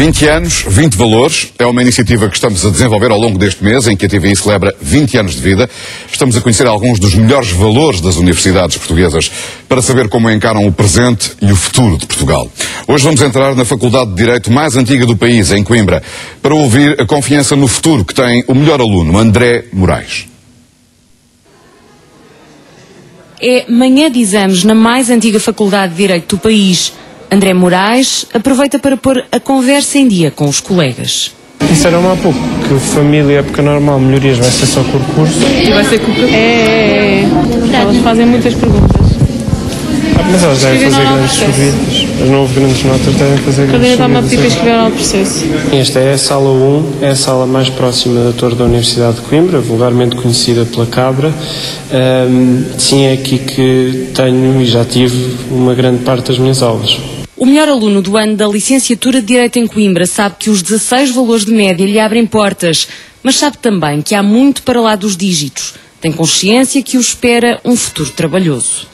20 anos, 20 valores. É uma iniciativa que estamos a desenvolver ao longo deste mês, em que a TVI celebra 20 anos de vida. Estamos a conhecer alguns dos melhores valores das universidades portuguesas para saber como encaram o presente e o futuro de Portugal. Hoje vamos entrar na Faculdade de Direito mais antiga do país, em Coimbra, para ouvir a confiança no futuro que tem o melhor aluno, André Moraes. É manhã de exames na mais antiga Faculdade de Direito do país. André Moraes aproveita para pôr a conversa em dia com os colegas. Disseram-me há pouco que família, época normal, melhorias vai ser só com o curso. E vai ser com o É, é, é. Elas fazem muitas perguntas. Ah, mas elas devem fazer grandes subidas. As não houve grandes notas, devem fazer Cada grandes dia está-me a pedir para subidas. escrever ao processo. Esta é a sala 1, é a sala mais próxima da torre da Universidade de Coimbra, vulgarmente conhecida pela Cabra. Ahm, sim, é aqui que tenho e já tive uma grande parte das minhas aulas. O melhor aluno do ano da licenciatura de Direito em Coimbra sabe que os 16 valores de média lhe abrem portas, mas sabe também que há muito para lá dos dígitos. Tem consciência que o espera um futuro trabalhoso.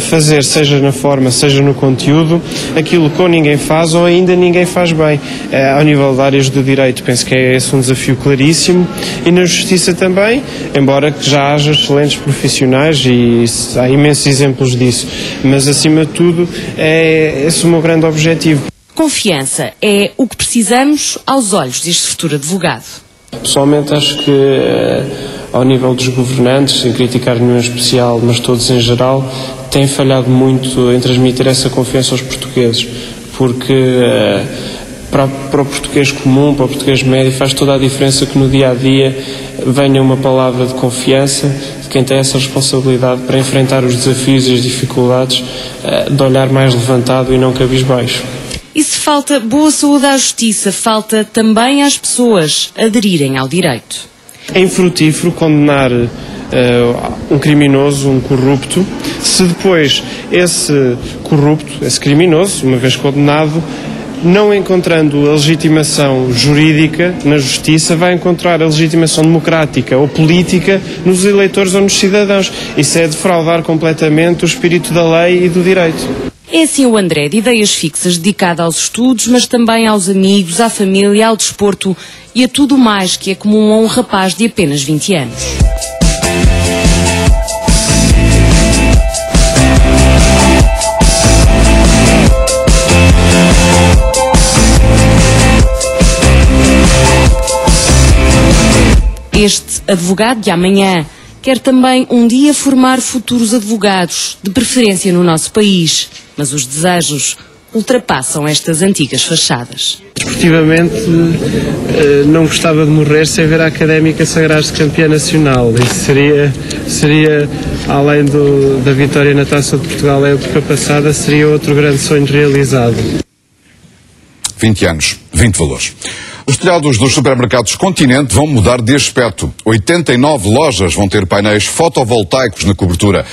Fazer, seja na forma, seja no conteúdo, aquilo que ou ninguém faz ou ainda ninguém faz bem. Eh, ao nível de áreas do direito, penso que é esse um desafio claríssimo. E na justiça também, embora que já haja excelentes profissionais e há imensos exemplos disso. Mas, acima de tudo, é esse o meu grande objetivo. Confiança é o que precisamos aos olhos deste futuro advogado. Pessoalmente acho que eh, ao nível dos governantes, sem criticar nenhum especial, mas todos em geral, têm falhado muito em transmitir essa confiança aos portugueses, porque eh, para, para o português comum, para o português médio, faz toda a diferença que no dia a dia venha uma palavra de confiança de quem tem essa responsabilidade para enfrentar os desafios e as dificuldades eh, de olhar mais levantado e não cabisbaixo. E se falta boa saúde à justiça, falta também às pessoas aderirem ao direito. É infrutífero condenar eh, um criminoso, um corrupto, se depois esse corrupto, esse criminoso, uma vez condenado, não encontrando a legitimação jurídica na justiça, vai encontrar a legitimação democrática ou política nos eleitores ou nos cidadãos. Isso é defraudar completamente o espírito da lei e do direito. É assim o André, de ideias fixas, dedicado aos estudos, mas também aos amigos, à família, ao desporto e a tudo mais que é comum a um rapaz de apenas 20 anos. Este advogado de amanhã quer também um dia formar futuros advogados, de preferência no nosso país. Mas os desejos ultrapassam estas antigas fachadas. Desportivamente, eh, não gostava de morrer sem ver a Académica sagrar-se campeã nacional. Isso seria, seria além do- da vitória na Taça de Portugal a época passada, seria outro grande sonho realizado. 20 anos, 20 valores. Os telhados dos supermercados Continente vão mudar de aspecto. 89 lojas vão ter painéis fotovoltaicos na cobertura.